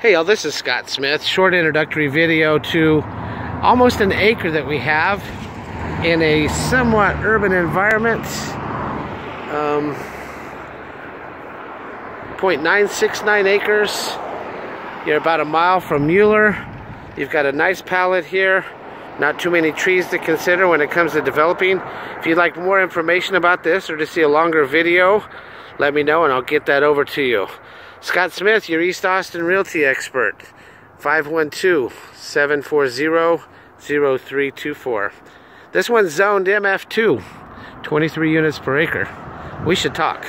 Hey y'all, this is Scott Smith. Short introductory video to almost an acre that we have in a somewhat urban environment. Um, 0.969 acres. You're about a mile from Mueller. You've got a nice palette here. Not too many trees to consider when it comes to developing. If you'd like more information about this or to see a longer video, let me know and I'll get that over to you. Scott Smith, your East Austin Realty expert. 512-740-0324. This one's zoned MF2, 23 units per acre. We should talk.